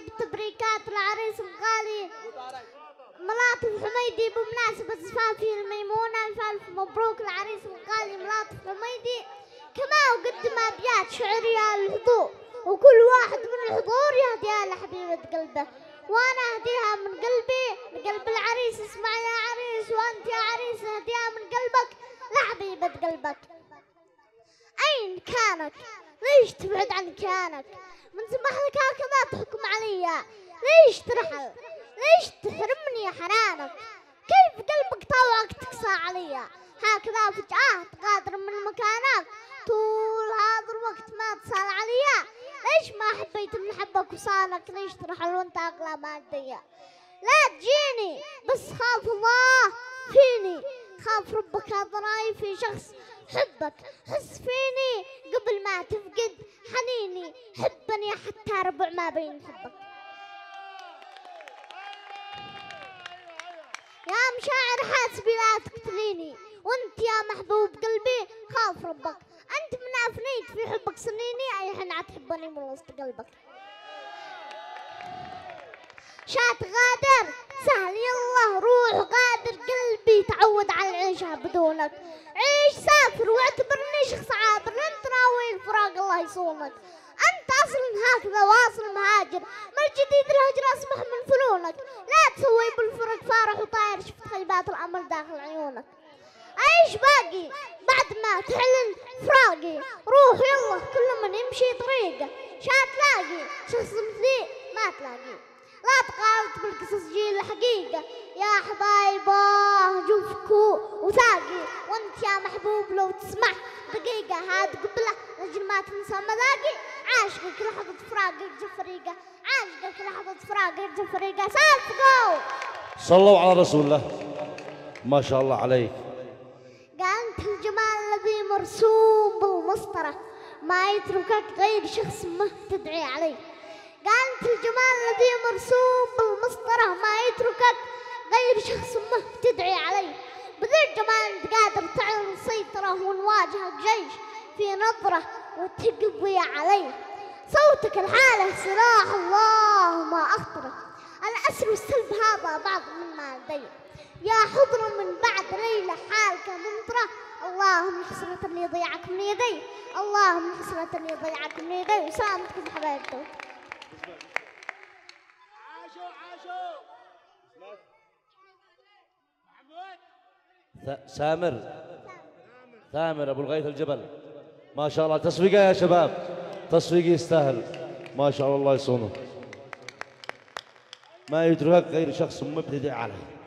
طيب تبريكات العريس الغالي. ملاط الحميدي بمناسبة صفافي الميمونة. ألف مبروك العريس الغالي ملاط الحميدي. كما أقدم أبيات شعرية للحضور وكل واحد من الحضور يهديها لحبيبة قلبه. وأنا أهديها من قلبي لقلب العريس. اسمع يا عريس وأنت يا عريس أهديها من قلبك لحبيبة قلبك. أين كانت ليش تبعد عن كيانك؟ من سمح لك هكذا تحكم علي ليش ترحل؟ ليش تحرمني حنانك؟ كيف قلبك طوعك تقسى علي؟ هكذا فجأة تغادر من مكانك طول هذا الوقت ما اتصل علي ليش ما حبيت من حبك وصالك ليش ترحل وانت أغلى مادية لا تجيني بس خاف الله فيني خاف ربك هذا في شخص حبك. حس فيني قبل ما تفقد حنيني. حبني حتى ربع ما بين حبك. يا مشاعر حاسبي لا تقتليني. وانت يا محبوب قلبي خاف ربك. انت من أفنيت في حبك سنيني. أي حين تحبني من وسط قلبك. شات غادر سهل يلا روح غادر. قلبي تعود على العيشة بدونك. عيش سافر واعتبرني شخص عابر لن تراوي الفراق الله يصونك. أنت أصلا هكذا واصل مهاجر. ما الجديد الهجر اسمح من فنونك. لا تسوي بالفرق فارح وطاير شفت خيبات الأمل داخل عيونك. إيش باقي. بعد ما تعلن فراقي روح يلا كل من يمشي طريقه شا تلاقي. شخص مثلي ما تلاقيه لا تقارط بالقصص جيل الحقيقة. يا حبايبة جوفكو وثاقي وأنت يا محبوب لو تسمع دقيقة هاد قبلة رجل ما تنسى مذاقي. عاشقك لحظة فراقك جفريقة عاشقك لحظة فراقك جفريقة سالفقوا صلوا على رسول الله. ما شاء الله عليك. قال انت الجمال الذي مرسوم بالمسطرة ما يتركك غير شخص ما تدعي عليه. قال انت الجمال الذي مرسوم بالمسطرة ما يتركك غير شخص ما تدعي عليه. بذا الجمال انت قادر تعلن السيطرة ونواجهك جيش في نظرة وتقضي عليه. صوتك الحالة سلاح الله ما أخطره الأسر والسلب هذا بعض مما لدي. يا حضر من بعد ليلة حالك ممطرة. اللهم حسرة اللي ضيعك من يدي. اللهم حسرة اللي ضيعك من يدي. وسلامتكم حبايبكم سامر. ثامر أبو الغيث الجبل. ما شاء الله. تصفيقة يا شباب. تصفيق يستاهل. ما شاء الله الله يصونه ما يتركك غير شخص مبتدئ عليه.